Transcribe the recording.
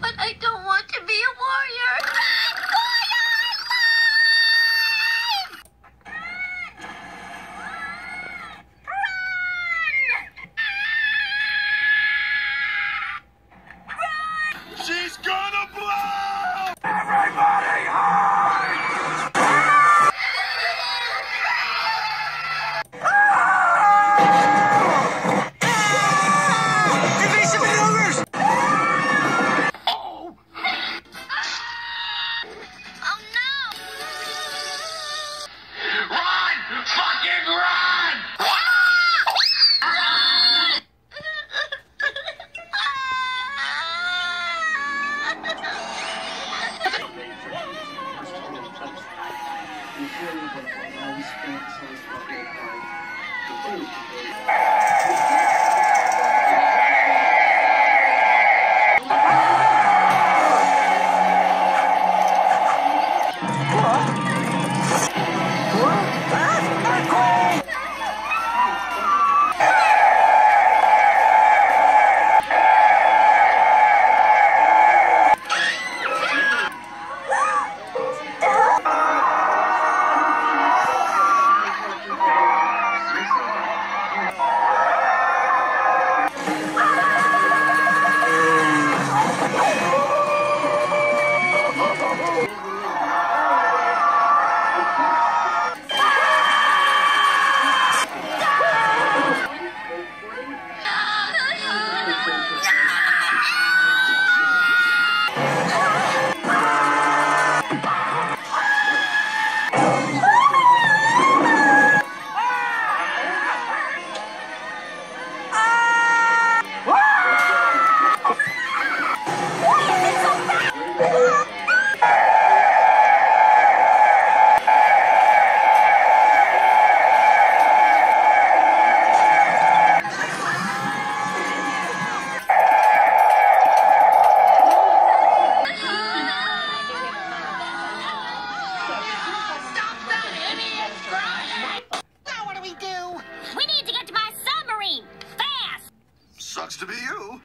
But I don't want to be a warrior. She's gonna Thank you. to be you.